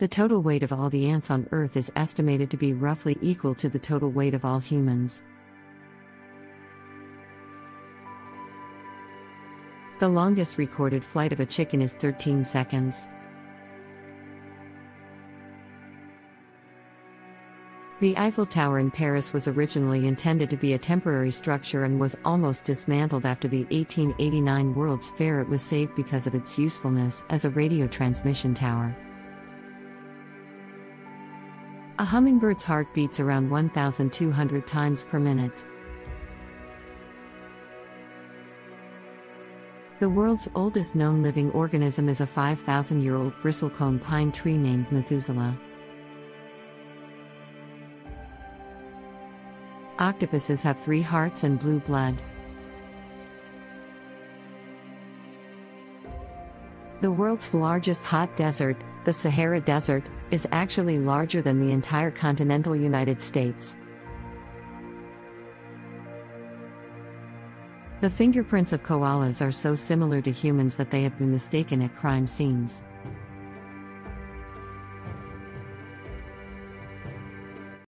The total weight of all the ants on Earth is estimated to be roughly equal to the total weight of all humans. The longest recorded flight of a chicken is 13 seconds. The Eiffel Tower in Paris was originally intended to be a temporary structure and was almost dismantled after the 1889 World's Fair. It was saved because of its usefulness as a radio transmission tower. A hummingbird's heart beats around 1,200 times per minute. The world's oldest known living organism is a 5,000 year old bristlecone pine tree named Methuselah. Octopuses have three hearts and blue blood. The world's largest hot desert, the Sahara Desert, is actually larger than the entire continental United States. The fingerprints of koalas are so similar to humans that they have been mistaken at crime scenes.